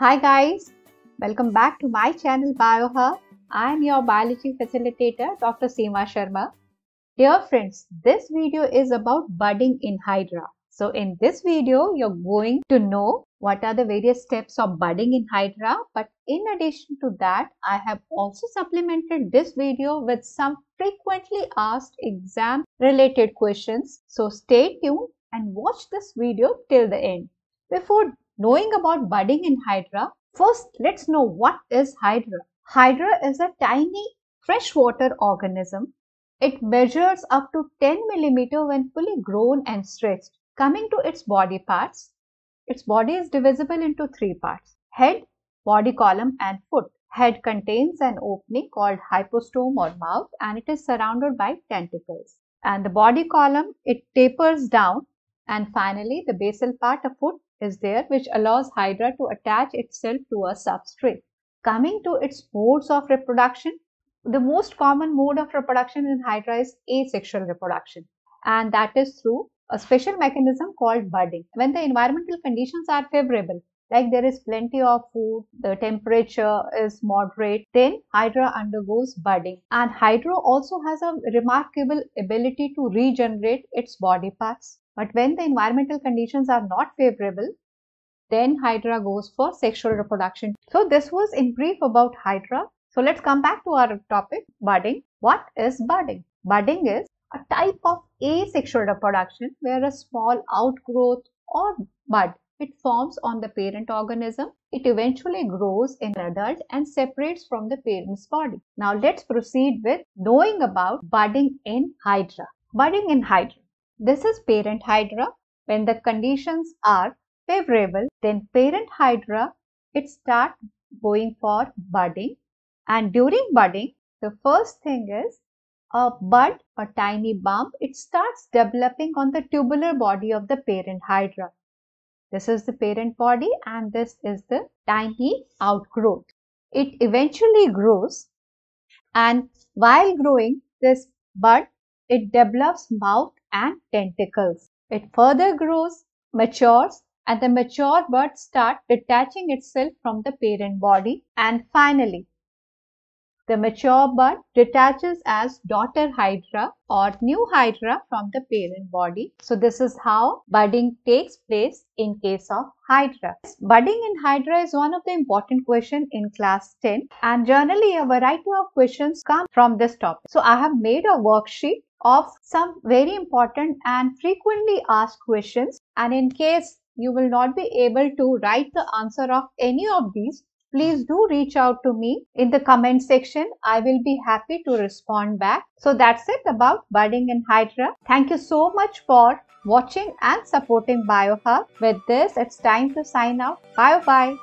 Hi guys, welcome back to my channel BioHub. I am your biology facilitator Dr. Seema Sharma. Dear friends, this video is about budding in Hydra. So in this video, you're going to know what are the various steps of budding in Hydra. But in addition to that, I have also supplemented this video with some frequently asked exam related questions. So stay tuned and watch this video till the end. Before knowing about budding in Hydra, first let's know what is Hydra. Hydra is a tiny freshwater organism. It measures up to 10 millimeter when fully grown and stretched. Coming to its body parts, its body is divisible into three parts head, body column, and foot. Head contains an opening called hypostome or mouth and it is surrounded by tentacles. And the body column, it tapers down and finally the basal part of foot is there which allows Hydra to attach itself to a substrate. Coming to its modes of reproduction, the most common mode of reproduction in Hydra is asexual reproduction and that is through a special mechanism called budding. When the environmental conditions are favorable, like there is plenty of food, the temperature is moderate, then Hydra undergoes budding. And Hydra also has a remarkable ability to regenerate its body parts. But when the environmental conditions are not favorable, then Hydra goes for sexual reproduction. So this was in brief about Hydra. So let's come back to our topic, budding. What is budding? Budding is a type of asexual reproduction where a small outgrowth or bud it forms on the parent organism. It eventually grows in adult and separates from the parent's body. Now let's proceed with knowing about budding in Hydra. Budding in Hydra. This is parent Hydra. When the conditions are favorable, then parent Hydra it start going for budding and during budding the first thing is a bud, a tiny bump, it starts developing on the tubular body of the parent hydra. This is the parent body and this is the tiny outgrowth. It eventually grows and while growing this bud, it develops mouth and tentacles. It further grows, matures and the mature bud start detaching itself from the parent body and finally the mature bud detaches as daughter hydra or new hydra from the parent body. So this is how budding takes place in case of hydra. Budding in hydra is one of the important questions in class 10 and generally a variety of questions come from this topic. So I have made a worksheet of some very important and frequently asked questions and in case you will not be able to write the answer of any of these please do reach out to me in the comment section. I will be happy to respond back. So that's it about budding in Hydra. Thank you so much for watching and supporting BioHub. With this, it's time to sign out. Bye bye.